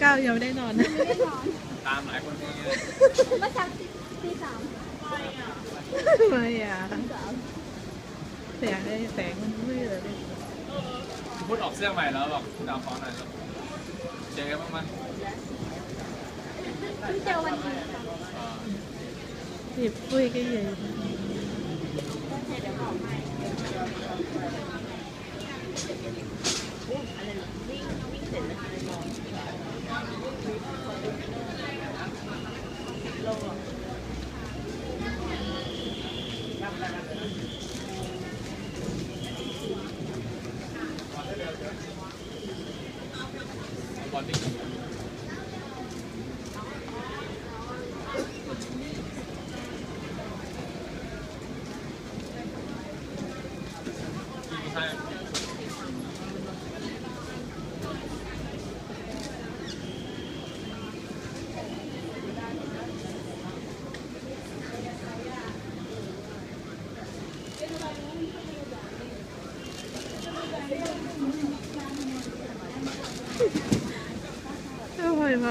cao giờ đây nòn ต ไหนก้าว ยังไม่ ก้าวยังไม่ได้นอนนะ ได้นอน ตามหลายคนที่นี่เลย เมื่อเช้าตีสาม ไม่อ่ะแสงไอ้แสงมันมืดเลย พูดออกเสื้อใหม่แล้วบอกดาวฟอนหน่อยครับเจอกันบ้างไหม เพิ่งเจอวันนี้ค่ะ เอ่อ หยิบปุ้ยก็ยืน บอลดิ้ง ง ใ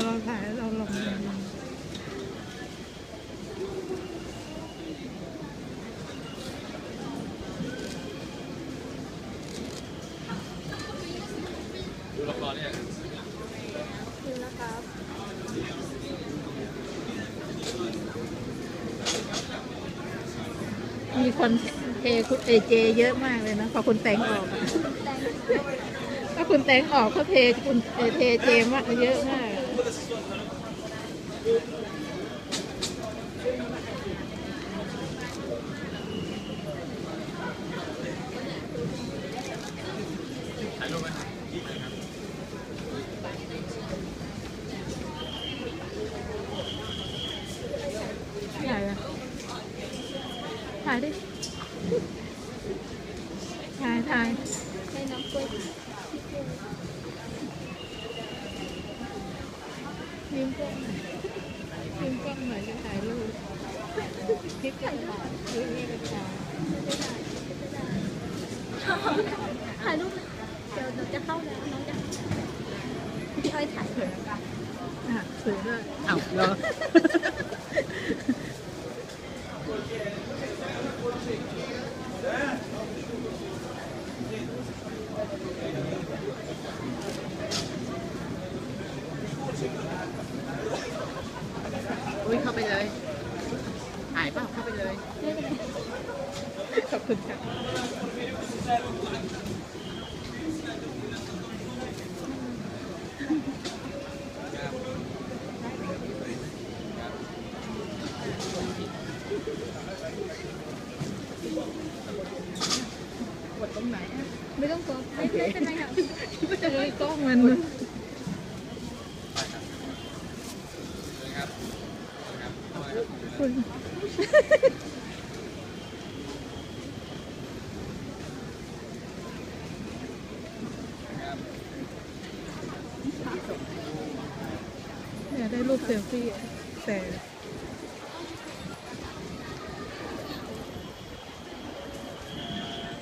เราถ่ายเราลงมาดูละครเนี่ยคือนะครับมีคนเทคุณเอเจ เยอะมากเลยนะพอคุณแตงออกถ้าคุณแตงออกเขาเทคุณเอเทเจมากเยอะมาก thay đi thay thay đây nó quên kim cương, kim cương mà cái tài luôn cái cái người nghe được chào thầy lúc chờ được cho khâu ra nó chắc chị ơi thầy à thử rồi ảo rồi Thank you. เลยเดี๋ยวหนูจะเข้าแล้วน้องจะพี่อ้อยถ่าย เผื่ออ่ะถือด้วยอ้าวเหรอ อุ้ยเข้าไปเลยถ่ายเปล่าเข้าไปเลย ขอบคุณค่ะ กดตรงไหนอะ ไม่ต้องกลัวไม่ไม่เป็นไรค่ะ ก็จะเลยกล้องมัน คุณ อยากได้รูปเซลฟี่แต่